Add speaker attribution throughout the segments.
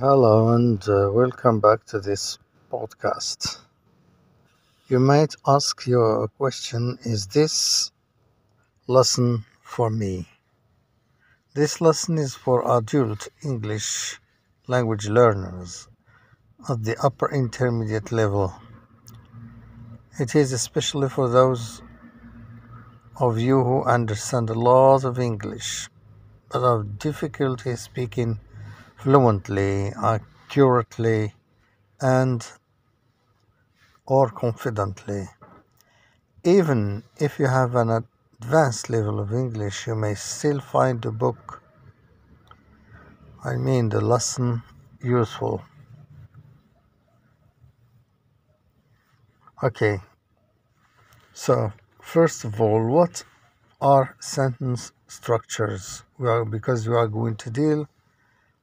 Speaker 1: Hello and uh, welcome back to this podcast. You might ask your question Is this lesson for me? This lesson is for adult English language learners at the upper intermediate level. It is especially for those of you who understand a lot of English but have difficulty speaking fluently, accurately, and or confidently. Even if you have an advanced level of English, you may still find the book, I mean the lesson, useful. Okay, so first of all, what are sentence structures? Well, because we are going to deal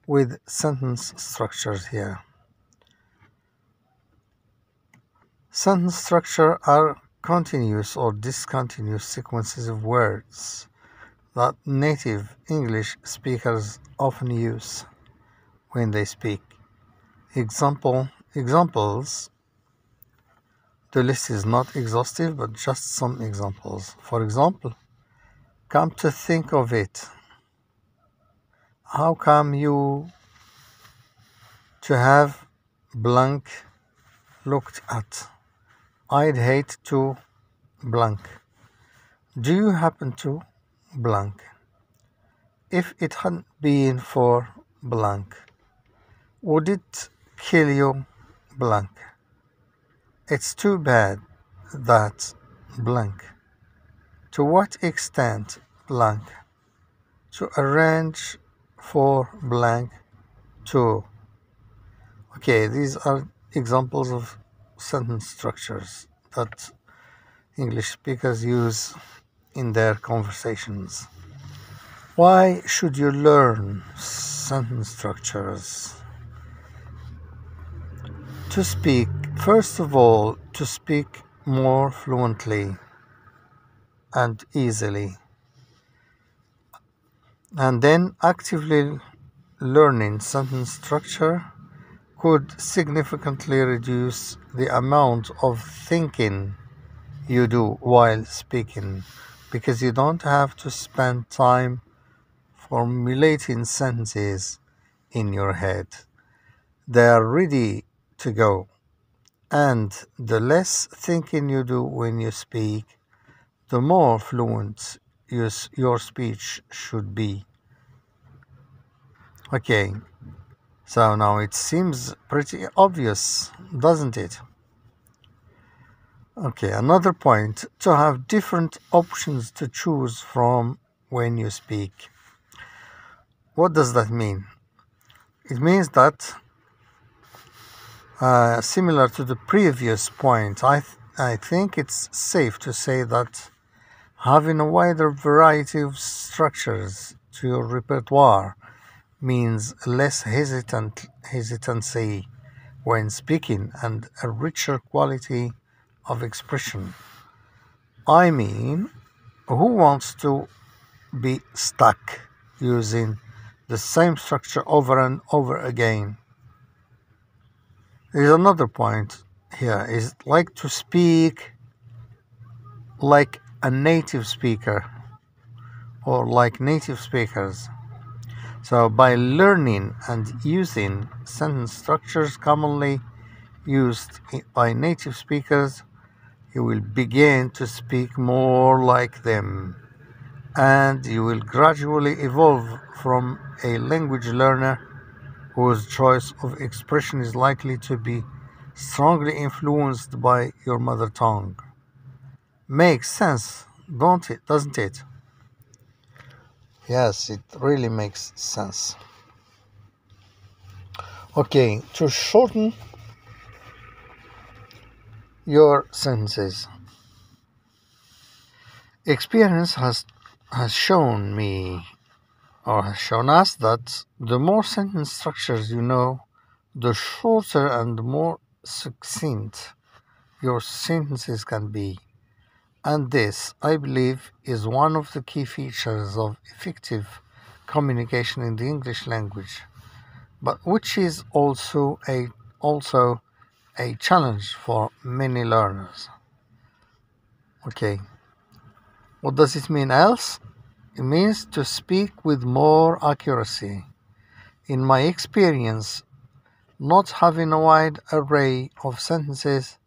Speaker 1: with sentence structures here. Sentence structure are continuous or discontinuous sequences of words that native English speakers often use when they speak. Example examples the list is not exhaustive but just some examples. For example, come to think of it, how come you to have blank looked at? I'd hate to blank. Do you happen to blank? If it hadn't been for blank, would it kill you blank? It's too bad that blank. To what extent blank? To arrange for blank 2 okay these are examples of sentence structures that english speakers use in their conversations. Why should you learn sentence structures? To speak first of all to speak more fluently and easily and then actively learning sentence structure could significantly reduce the amount of thinking you do while speaking because you don't have to spend time formulating sentences in your head. They are ready to go. And the less thinking you do when you speak, the more fluent your speech should be. Okay, so now it seems pretty obvious, doesn't it? Okay, another point to have different options to choose from when you speak. What does that mean? It means that, uh, similar to the previous point, I, th- I think it's safe to say that having a wider variety of structures to your repertoire means less hesitant hesitancy when speaking and a richer quality of expression. I mean, who wants to be stuck using the same structure over and over again? There's another point here is like to speak like a native speaker or like native speakers. So by learning and using sentence structures commonly used by native speakers, you will begin to speak more like them. And you will gradually evolve from a language learner whose choice of expression is likely to be strongly influenced by your mother tongue. Makes sense, don't it? Doesn't it? Yes, it really makes sense. Okay, to shorten your sentences. Experience has has shown me or has shown us that the more sentence structures you know, the shorter and more succinct your sentences can be. And this, I believe, is one of the key features of effective communication in the English language. but which is also a also a challenge for many learners. Okay, what does it mean else? It means to speak with more accuracy. In my experience, not having a wide array of sentences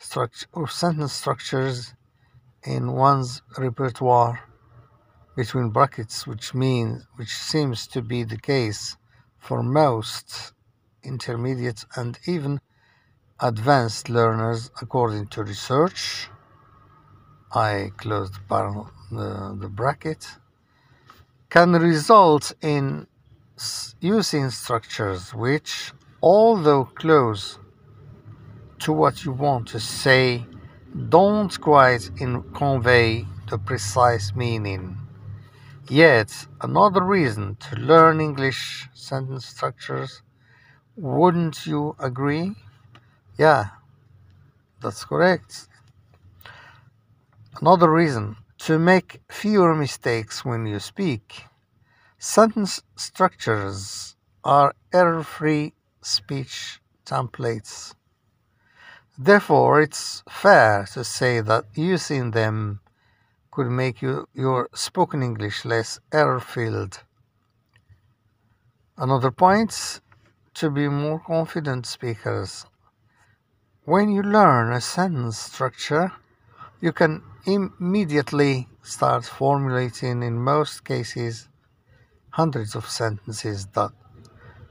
Speaker 1: struct- or sentence structures in one's repertoire between brackets which means which seems to be the case for most intermediate and even advanced learners according to research. I closed the, the bracket. Can result in using structures which although close to what you want to say don't quite convey the precise meaning Yet, another reason to learn English sentence structures, wouldn't you agree? Yeah, that's correct. Another reason to make fewer mistakes when you speak. Sentence structures are error free speech templates. Therefore, it's fair to say that using them could make you, your spoken English less error filled. Another point to be more confident speakers. When you learn a sentence structure, you can immediately start formulating, in most cases, hundreds of sentences that,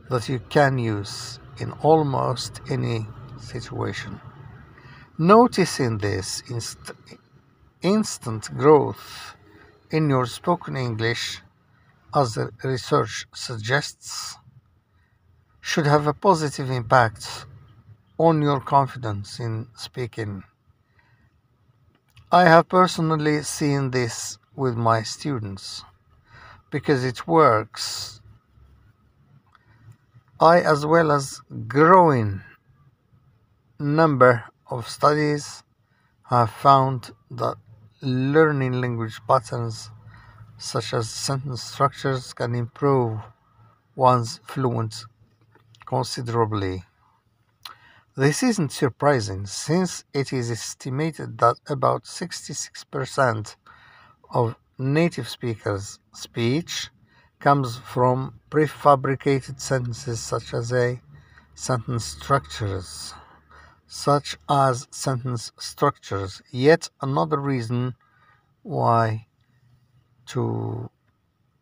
Speaker 1: that you can use in almost any situation. Noticing this inst- instant growth in your spoken English, as the research suggests, should have a positive impact on your confidence in speaking. I have personally seen this with my students because it works. I, as well as growing number of studies, have found that learning language patterns such as sentence structures can improve one's fluency considerably. This isn't surprising since it is estimated that about 66% of native speakers' speech comes from prefabricated sentences such as a sentence structures such as sentence structures. Yet another reason why to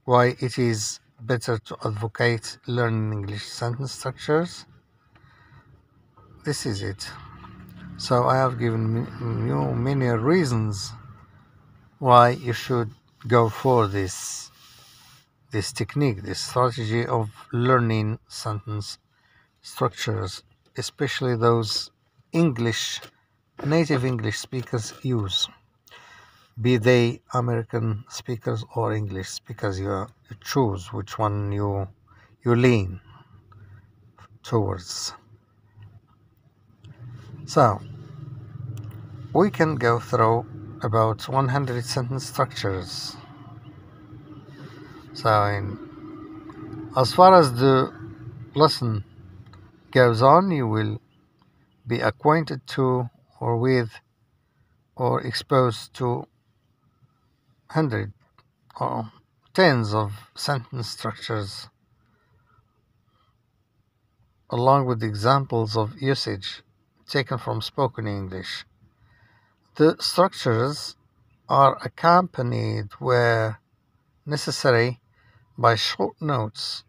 Speaker 1: why it is better to advocate learning English sentence structures. This is it. So I have given you many reasons why you should go for this this technique, this strategy of learning sentence structures, especially those English, native English speakers use, be they American speakers or English speakers. You, you choose which one you you lean towards. So we can go through about 100 sentence structures. So in as far as the lesson goes on, you will be acquainted to or with or exposed to hundred or tens of sentence structures along with examples of usage taken from spoken English. The structures are accompanied where necessary by short notes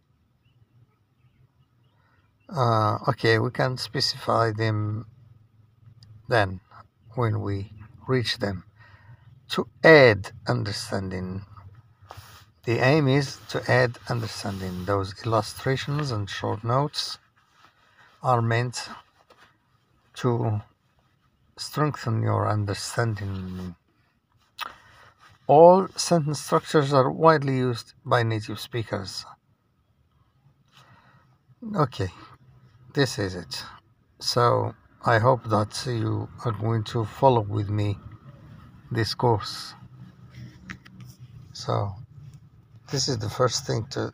Speaker 1: uh, okay, we can specify them then when we reach them. To add understanding. The aim is to add understanding. Those illustrations and short notes are meant to strengthen your understanding. All sentence structures are widely used by native speakers. Okay, this is it so i hope that you are going to follow with me this course so this is the first thing to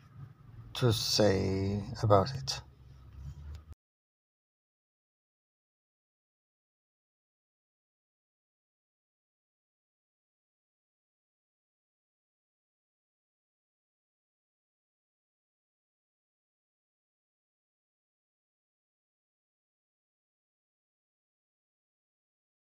Speaker 1: to say about it.